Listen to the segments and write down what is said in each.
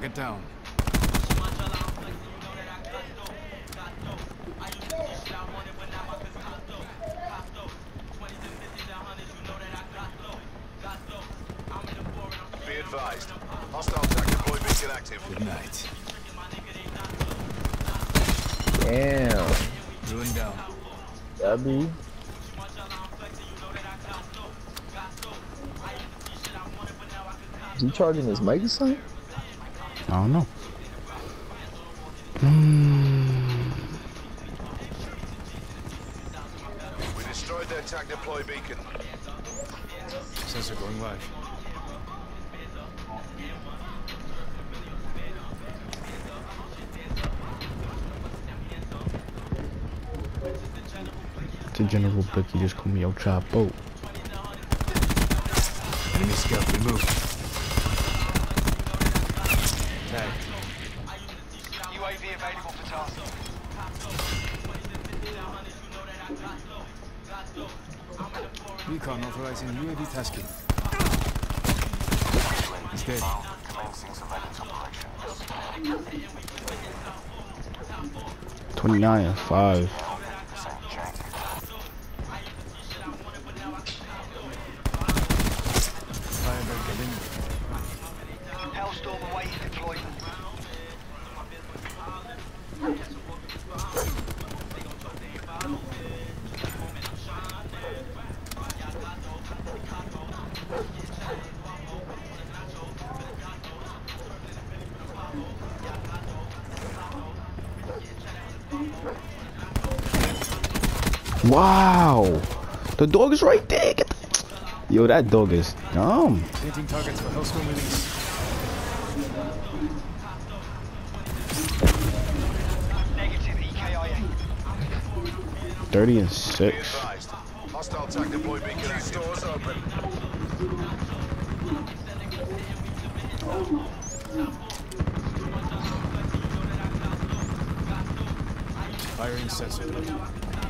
Target down. Be advised. Hostile attack deploy beacon active. Good night. Damn. Ruin down. W. Is he charging his mega sight? I don't know. Hmm. We destroyed their attack deploy beacon. Sensor going live. To General Blicky just call me El Chapo. Enemy scout removed. Recon authorizing UAV tasking. He's dead. Twenty-nine and five. Wow. The dog is right there. Yo, that dog is dumb. Painting targets for Hellstorm release. Negative EKIA. 30 and 6. Hostile attack deploy beacon active. Stores open. Firing sensor.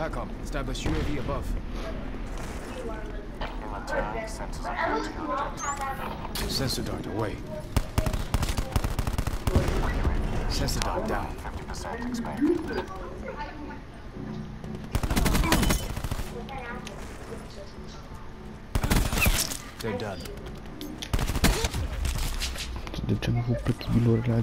TACOM, establish UAV above. Sensor dart away. Sensor dart down. They're done. To the General Blicky, you know that I